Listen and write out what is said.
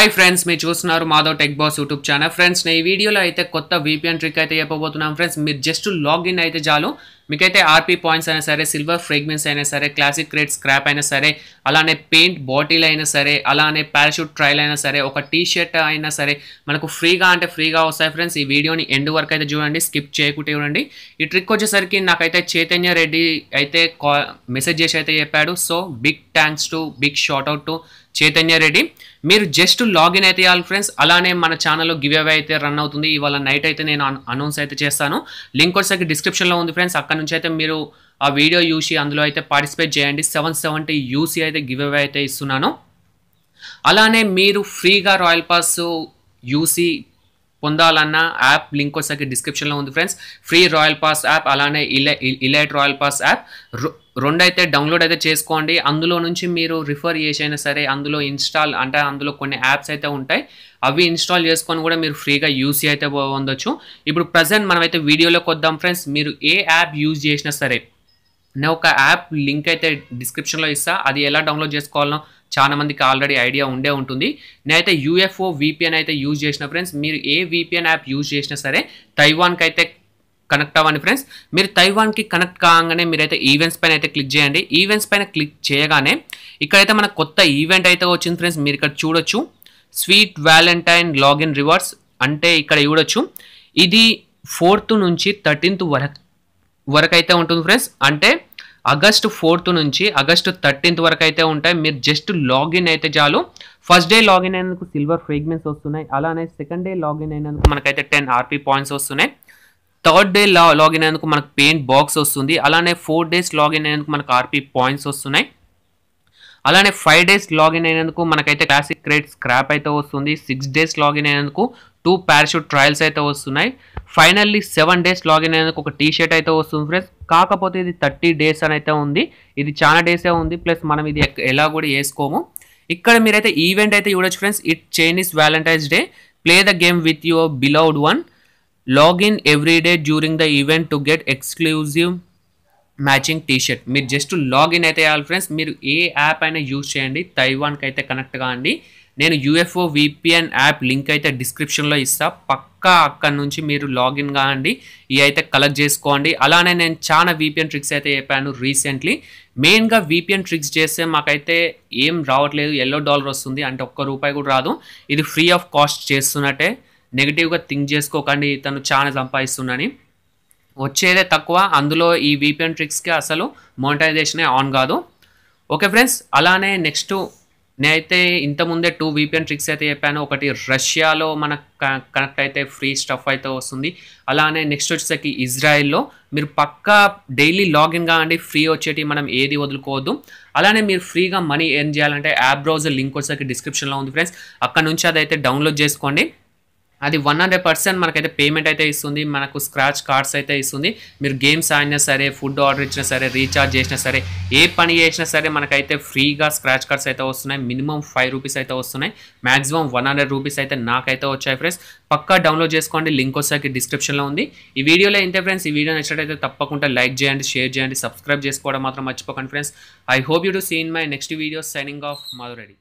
Hi friends మీరు చూస్తున్నారు Madhav tech boss YouTube channel friends నేను ఈ వీడియోలో అయితే కొత్త VPN ట్రిక్ అయితే చెప్పబోతున్నాం ఫ్రెండ్స్ మీరు జస్ట్ లాగిన్ అయితే చాలు. మీకైతే ఆర్పీ పాయింట్స్ అయినా సరే సిల్వర్ ఫ్రేగ్మెంట్స్ అయినా సరే క్లాసిక్ రేట్ స్క్రాప్ అయినా సరే అలానే పెయింట్ బాటిల్ అయినా సరే అలానే పారాషూట్ ట్రయల్ అయినా సరే ఒక టీ షర్ట్ అయినా సరే మనకు ఫ్రీగా అంటే ఫ్రీగా వస్తాయి ఫ్రెండ్స్ ఈ వీడియోని ఎండ్ వరకు అయితే చూడండి స్కిప్ చేయకుంటే చూడండి. ఈ ట్రిక్ వచ్చేసరికి నాకైతే చైతన్య రెడ్డి అయితే కా మెసేజ్ చేసి అయితే చెప్పాడు. So big thanks to big shout out to Chaitanya Reddy. మీరు జస్ట్ లాగిన్ అయితే ఇవ్వాలి ఫ్రెండ్స్ అలానే మన ఛానల్లో గివ్ అవే అయితే రన్ అవుతుంది. ఇవాళ నైట్ అయితే నేను అనౌన్స్ అయితే చేస్తాను. లింక్ వచ్చేసరికి డిస్క్రిప్షన్లో ఉంది ఫ్రెండ్స్ అక్కడ నుంచి అయితే మీరు ఆ వీడియో చూసి అందులో అయితే పార్టిసిపేట్ చేయండి. సెవెన్ సెవెంటీ యూసీ అయితే గివ్ అవే అయితే ఇస్తున్నాను. అలానే మీరు ఫ్రీగా రాయల్ పాస్ యూసీ పొందాలన్నా యాప్ లింక్ వచ్చేసరికి డిస్క్రిప్షన్లో ఉంది friends. Free royal pass app అలానే ఇలై ఇలైట్ రాయల్ పాస్ యాప్. రెండు అయితే డౌన్లోడ్ అయితే చేసుకోండి. అందులో నుంచి మీరు రిఫర్ చేసైనా సరే అందులో ఇన్స్టాల్ అంటే అందులో కొన్ని యాప్స్ అయితే ఉంటాయి. అవి ఇన్స్టాల్ చేసుకొని కూడా మీరు ఫ్రీగా యూజ్ అయితే పొందొచ్చు. ఇప్పుడు ప్రజెంట్ మనమైతే వీడియోలోకి వద్దాం ఫ్రెండ్స్. మీరు ఏ యాప్ యూజ్ చేసినా సరే నేను ఒక యాప్ లింక్ అయితే డిస్క్రిప్షన్లో ఇస్తా. అది ఎలా డౌన్లోడ్ చేసుకోవాలో చాలా మందికి ఆల్రెడీ ఐడియా ఉండే ఉంటుంది. నేనైతే యూఎఫ్ఓ వీపీఎన్ అయితే యూజ్ చేసిన ఫ్రెండ్స్ మీరు ఏ విపిఎన్ యాప్ యూజ్ చేసినా సరే తైవాన్కి అయితే కనెక్ట్ అవ్వండి ఫ్రెండ్స్ మీరు తైవాన్కి కనెక్ట్ కాగానే మీరైతే ఈవెంట్స్ పైన అయితే క్లిక్ చేయండి. ఈవెంట్స్ పైన క్లిక్ చేయగానే ఇక్కడైతే మన కొత్త ఈవెంట్ అయితే వచ్చింది ఫ్రెండ్స్ మీరు ఇక్కడ చూడొచ్చు. స్వీట్ వ్యాలంటైన్ లాగిన్ రివార్డ్స్ అంటే ఇక్కడ చూడొచ్చు. ఇది ఫోర్త్ నుంచి థర్టీన్త్ వరకు వరకు అయితే ఉంటుంది ఫ్రెండ్స్ అంటే ఆగస్ట్ ఫోర్త్ నుంచి ఆగస్టు థర్టీన్త్ వరకు అయితే ఉంటాయి. మీరు జస్ట్ లాగిన్ అయితే చాలు. ఫస్ట్ డే లాగిన్ అయినందుకు సిల్వర్ ఫ్రేగ్మెంట్స్ వస్తున్నాయి. అలానే సెకండ్ డే లాగిన్ అయినందుకు మనకైతే టెన్ ఆర్పీ పాయింట్స్ వస్తున్నాయి. థర్డ్ డే లా లాగిన్ అయినందుకు మనకు పెయింట్ బాక్స్ వస్తుంది. అలానే ఫోర్ డేస్ లాగిన్ అయినందుకు మనకు ఆర్పీ పాయింట్స్ వస్తున్నాయి. అలానే ఫైవ్ డేస్ లాగిన్ అయినందుకు మనకైతే క్లాసిక్ క్రేట్ స్క్రాప్ అయితే వస్తుంది. సిక్స్ డేస్ లాగిన్ అయినందుకు టూ పారాషూట్ ట్రయల్స్ అయితే వస్తున్నాయి. ఫైనల్లీ సెవెన్ డేస్ లాగిన్ అయినందుకు ఒక టీ షర్ట్ అయితే వస్తుంది ఫ్రెండ్స్ కాకపోతే ఇది థర్టీ డేస్ అని అయితే ఉంది. ఇది చాలా డేసే ఉంది. ప్లస్ మనం ఇది ఎలా కూడా వేసుకోము. ఇక్కడ మీరైతే ఈవెంట్ అయితే చూడొచ్చు friends it Chinese Valentine's day play the game with your beloved one login every day during the event to get exclusive matching T shirt మీరు జస్ట్ లాగిన్ అయితే చేయాలి ఫ్రెండ్స్. మీరు ఏ యాప్ అయినా యూజ్ చేయండి. తైవాన్కి అయితే కనెక్ట్ కాండి నేను యూఎఫ్ఓ విపిఎన్ యాప్ లింక్ అయితే డిస్క్రిప్షన్లో ఇస్తా. పక్కా అక్కడ నుంచి మీరు లాగిన్ కాండి. ఇవి అయితే కలెక్ట్ చేసుకోండి. అలానే నేను చాలా విపిఎన్ ట్రిక్స్ అయితే చెప్పాను రీసెంట్లీ. మెయిన్గా విపిఎన్ ట్రిక్స్ చేస్తే మాకైతే ఏం రావట్లేదు. ఎల్లో డాలర్ వస్తుంది. అంటే ఒక్క రూపాయి కూడా రాదు. ఇది ఫ్రీ ఆఫ్ కాస్ట్ చేస్తున్నట్టే. నెగిటివ్గా థింక్ చేసుకోకండి. తను చాలా సంపాదిస్తున్నాని వచ్చేదే తక్కువ అందులో ఈ విపిఎన్ ట్రిక్స్కి అసలు మోనిటైజేషనే ఆన్ కాదు. ఓకే ఫ్రెండ్స్ అలానే నెక్స్ట్ నేనైతే ఇంతకుముందే టూ విపిఎన్ ట్రిక్స్ అయితే చెప్పాను. ఒకటి రష్యాలో మనకు కనెక్ట్ అయితే ఫ్రీ స్టఫ్ అయితే వస్తుంది. అలానే నెక్స్ట్ వచ్చేసరికి ఇజ్రాయెల్లో మీరు పక్కా డైలీ లాగిన్ కావండి ఫ్రీ వచ్చేటి మనం ఏది వదులుకోవద్దు. అలానే మీరు ఫ్రీగా మనీ ఎర్న్ చేయాలంటే యాప్ బ్రౌజర్ లింక్ వచ్చేసరికి డిస్క్రిప్షన్లో ఉంది ఫ్రెండ్స్ అక్కడ నుంచి అదైతే డౌన్లోడ్ చేసుకోండి. అది వన్ హండ్రెడ్ పర్సెంట్ మనకైతే పేమెంట్ అయితే ఇస్తుంది మనకు స్క్రాచ్ కార్డ్స్ అయితే ఇస్తుంది. మీరు గేమ్స్ ఆడినా సరే ఫుడ్ ఆర్డర్ ఇచ్చినా సరే రీఛార్జ్ చేసినా సరే ఏ పని చేసినా సరే మనకైతే ఫ్రీగా స్క్రాచ్ కార్డ్స్ అయితే వస్తున్నాయి. మినిమం ఫైవ్ రూపీస్ అయితే వస్తున్నాయి. మాక్సిమం వన్ హండ్రెడ్ రూపీస్ అయితే నాకైతే వచ్చాయి ఫ్రెండ్స్ పక్కా డౌన్లోడ్ చేసుకోండి. లింక్ వచ్చాక డిస్క్రిప్షన్లో ఉంది. ఈ వీడియోలో ఇంతే ఫ్రెండ్స్ ఈ వీడియో నచ్చినట్టయితే తప్పకుండా లైక్ చేయండి షేర్ చేయండి సబ్స్క్రైబ్ చేసుకోవడం మాత్రం మర్చిపోకండి friends I hope you to seen my next video signing off Madhu Reddy